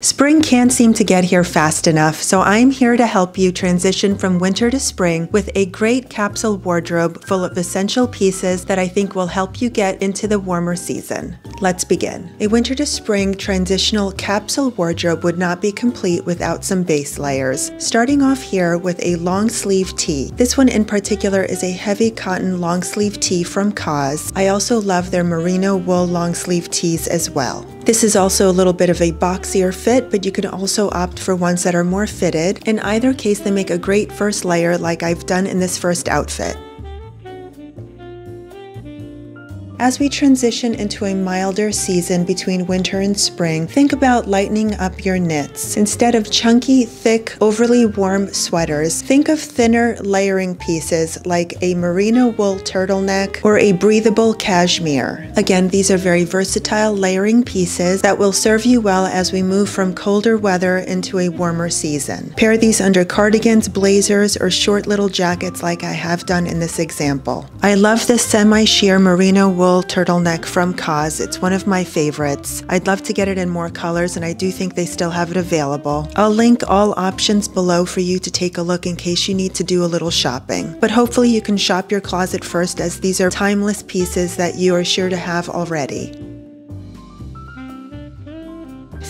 Spring can't seem to get here fast enough, so I'm here to help you transition from winter to spring with a great capsule wardrobe full of essential pieces that I think will help you get into the warmer season. Let's begin. A winter to spring transitional capsule wardrobe would not be complete without some base layers. Starting off here with a long sleeve tee. This one in particular is a heavy cotton long sleeve tee from COS. I also love their merino wool long sleeve tees as well. This is also a little bit of a boxier fit, but you can also opt for ones that are more fitted. In either case, they make a great first layer like I've done in this first outfit. As we transition into a milder season between winter and spring, think about lightening up your knits. Instead of chunky, thick, overly warm sweaters, think of thinner layering pieces like a merino wool turtleneck or a breathable cashmere. Again, these are very versatile layering pieces that will serve you well as we move from colder weather into a warmer season. Pair these under cardigans, blazers, or short little jackets like I have done in this example. I love this semi-sheer merino wool wool turtleneck from COS. It's one of my favorites. I'd love to get it in more colors and I do think they still have it available. I'll link all options below for you to take a look in case you need to do a little shopping. But hopefully you can shop your closet first as these are timeless pieces that you are sure to have already.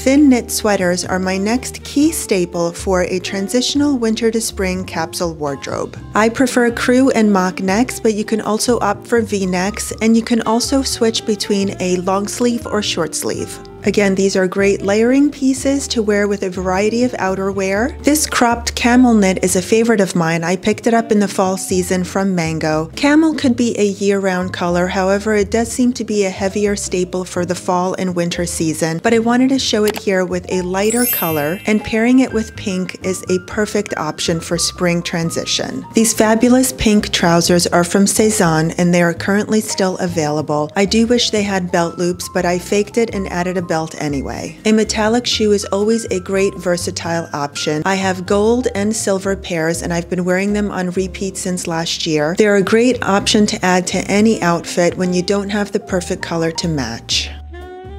Thin knit sweaters are my next key staple for a transitional winter to spring capsule wardrobe. I prefer crew and mock necks, but you can also opt for v-necks and you can also switch between a long sleeve or short sleeve. Again, these are great layering pieces to wear with a variety of outerwear. This cropped camel knit is a favorite of mine. I picked it up in the fall season from Mango. Camel could be a year-round color, however, it does seem to be a heavier staple for the fall and winter season, but I wanted to show it here with a lighter color, and pairing it with pink is a perfect option for spring transition. These fabulous pink trousers are from Sézane, and they are currently still available. I do wish they had belt loops, but I faked it and added a belt anyway. A metallic shoe is always a great versatile option. I have gold and silver pairs and I've been wearing them on repeat since last year. They're a great option to add to any outfit when you don't have the perfect color to match.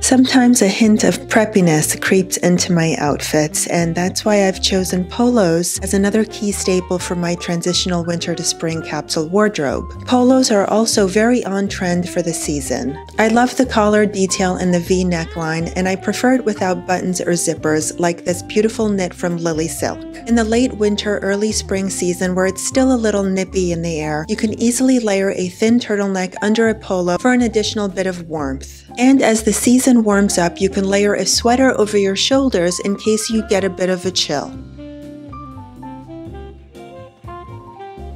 Sometimes a hint of preppiness creeps into my outfits, and that's why I've chosen polos as another key staple for my transitional winter to spring capsule wardrobe. Polos are also very on trend for the season. I love the collar detail and the V neckline, and I prefer it without buttons or zippers like this beautiful knit from Lily Silk. In the late winter, early spring season where it's still a little nippy in the air, you can easily layer a thin turtleneck under a polo for an additional bit of warmth. And as the season warms up, you can layer a sweater over your shoulders in case you get a bit of a chill.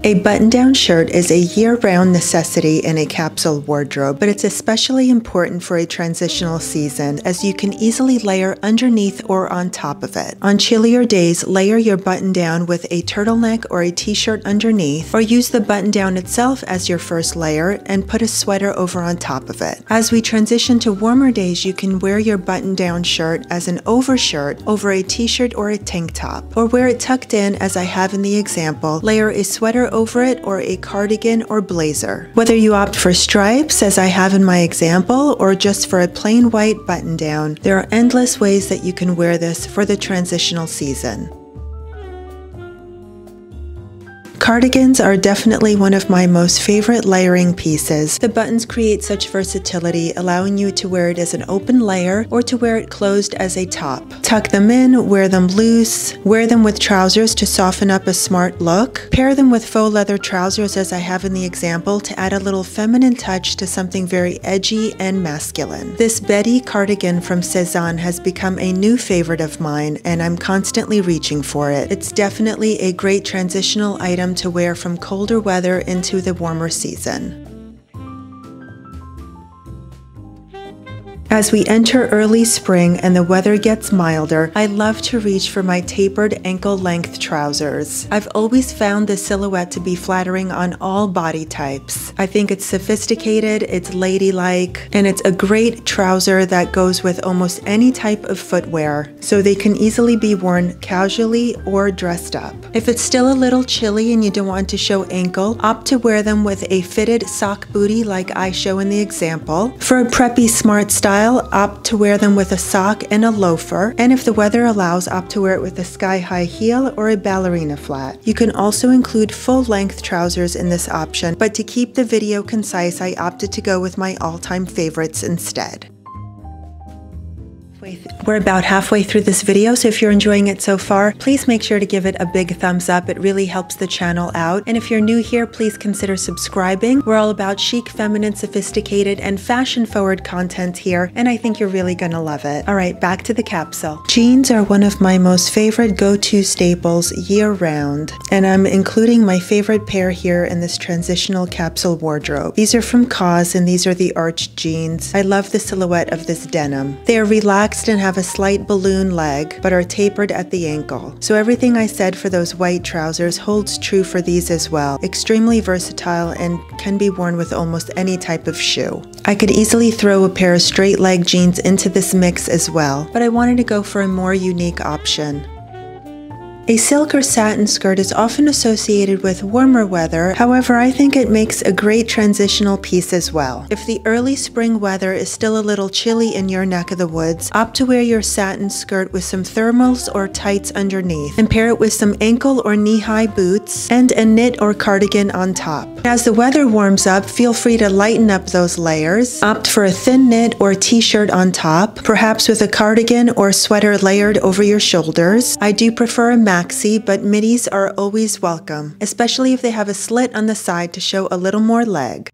A button-down shirt is a year-round necessity in a capsule wardrobe, but it's especially important for a transitional season as you can easily layer underneath or on top of it. On chillier days, layer your button-down with a turtleneck or a t-shirt underneath, or use the button-down itself as your first layer and put a sweater over on top of it. As we transition to warmer days, you can wear your button-down shirt as an overshirt over a t-shirt or a tank top, or wear it tucked in as I have in the example, layer a sweater over it or a cardigan or blazer. Whether you opt for stripes, as I have in my example, or just for a plain white button down, there are endless ways that you can wear this for the transitional season. Cardigans are definitely one of my most favorite layering pieces. The buttons create such versatility, allowing you to wear it as an open layer or to wear it closed as a top. Tuck them in, wear them loose, wear them with trousers to soften up a smart look, pair them with faux leather trousers as I have in the example to add a little feminine touch to something very edgy and masculine. This Betty cardigan from Sézane has become a new favorite of mine and I'm constantly reaching for it. It's definitely a great transitional item to wear from colder weather into the warmer season. As we enter early spring and the weather gets milder, I love to reach for my tapered ankle length trousers. I've always found this silhouette to be flattering on all body types. I think it's sophisticated, it's ladylike, and it's a great trouser that goes with almost any type of footwear, so they can easily be worn casually or dressed up. If it's still a little chilly and you don't want to show ankle, opt to wear them with a fitted sock booty like I show in the example. For a preppy smart style, style, opt to wear them with a sock and a loafer, and if the weather allows, opt to wear it with a sky-high heel or a ballerina flat. You can also include full-length trousers in this option, but to keep the video concise, I opted to go with my all-time favorites instead. We're about halfway through this video, so if you're enjoying it so far, please make sure to give it a big thumbs up. It really helps the channel out. And if you're new here, please consider subscribing. We're all about chic, feminine, sophisticated, and fashion-forward content here, and I think you're really gonna love it. All right, back to the capsule. Jeans are one of my most favorite go-to staples year-round, and I'm including my favorite pair here in this transitional capsule wardrobe. These are from COS, and these are the arched jeans. I love the silhouette of this denim. They are relaxed and have have a slight balloon leg, but are tapered at the ankle. So everything I said for those white trousers holds true for these as well. Extremely versatile and can be worn with almost any type of shoe. I could easily throw a pair of straight leg jeans into this mix as well, but I wanted to go for a more unique option. A silk or satin skirt is often associated with warmer weather, however I think it makes a great transitional piece as well. If the early spring weather is still a little chilly in your neck of the woods, opt to wear your satin skirt with some thermals or tights underneath, and pair it with some ankle or knee-high boots and a knit or cardigan on top. As the weather warms up, feel free to lighten up those layers. Opt for a thin knit or t-shirt on top, perhaps with a cardigan or sweater layered over your shoulders. I do prefer a maxi, but middies are always welcome, especially if they have a slit on the side to show a little more leg.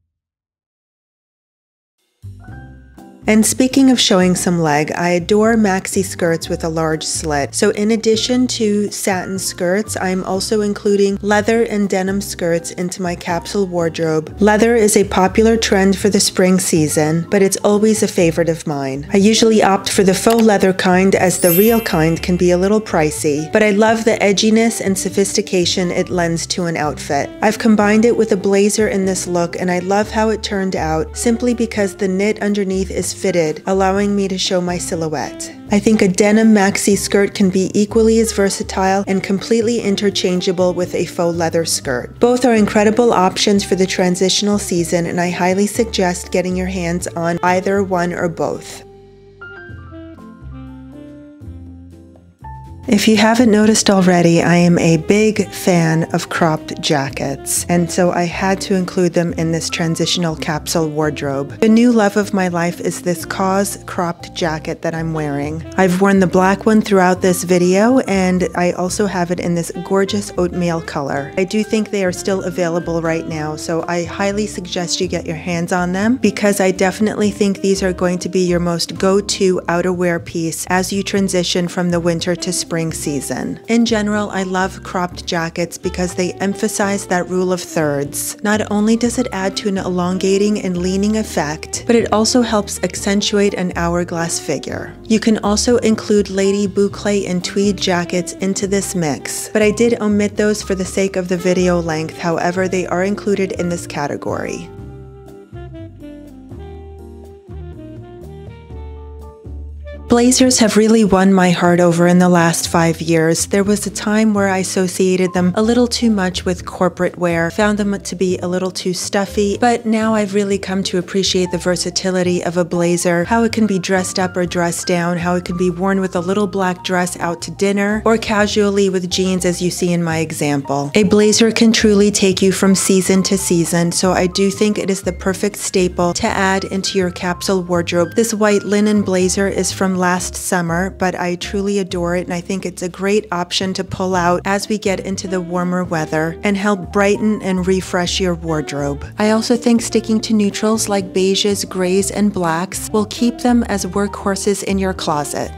And speaking of showing some leg, I adore maxi skirts with a large slit. So in addition to satin skirts, I'm also including leather and denim skirts into my capsule wardrobe. Leather is a popular trend for the spring season, but it's always a favorite of mine. I usually opt for the faux leather kind as the real kind can be a little pricey, but I love the edginess and sophistication it lends to an outfit. I've combined it with a blazer in this look and I love how it turned out simply because the knit underneath is fitted, allowing me to show my silhouette. I think a denim maxi skirt can be equally as versatile and completely interchangeable with a faux leather skirt. Both are incredible options for the transitional season and I highly suggest getting your hands on either one or both. If you haven't noticed already, I am a big fan of cropped jackets, and so I had to include them in this transitional capsule wardrobe. The new love of my life is this COS cropped jacket that I'm wearing. I've worn the black one throughout this video, and I also have it in this gorgeous oatmeal color. I do think they are still available right now, so I highly suggest you get your hands on them because I definitely think these are going to be your most go-to outerwear piece as you transition from the winter to spring spring season. In general, I love cropped jackets because they emphasize that rule of thirds. Not only does it add to an elongating and leaning effect, but it also helps accentuate an hourglass figure. You can also include lady boucle and tweed jackets into this mix, but I did omit those for the sake of the video length, however they are included in this category. Blazers have really won my heart over in the last five years. There was a time where I associated them a little too much with corporate wear, found them to be a little too stuffy, but now I've really come to appreciate the versatility of a blazer, how it can be dressed up or dressed down, how it can be worn with a little black dress out to dinner, or casually with jeans as you see in my example. A blazer can truly take you from season to season, so I do think it is the perfect staple to add into your capsule wardrobe. This white linen blazer is from last summer, but I truly adore it and I think it's a great option to pull out as we get into the warmer weather and help brighten and refresh your wardrobe. I also think sticking to neutrals like beiges, grays, and blacks will keep them as workhorses in your closet.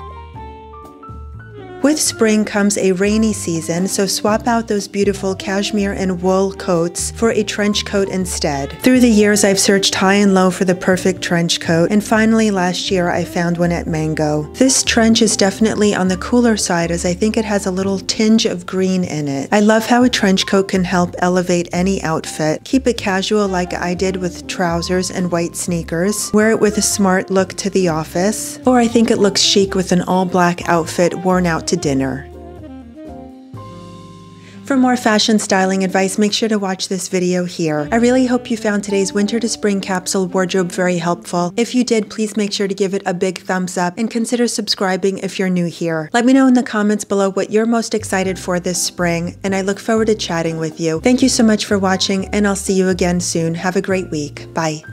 With spring comes a rainy season, so swap out those beautiful cashmere and wool coats for a trench coat instead. Through the years, I've searched high and low for the perfect trench coat, and finally last year I found one at Mango. This trench is definitely on the cooler side as I think it has a little tinge of green in it. I love how a trench coat can help elevate any outfit. Keep it casual like I did with trousers and white sneakers. Wear it with a smart look to the office. Or I think it looks chic with an all black outfit worn out to dinner. For more fashion styling advice, make sure to watch this video here. I really hope you found today's winter to spring capsule wardrobe very helpful. If you did, please make sure to give it a big thumbs up and consider subscribing if you're new here. Let me know in the comments below what you're most excited for this spring, and I look forward to chatting with you. Thank you so much for watching, and I'll see you again soon. Have a great week. Bye.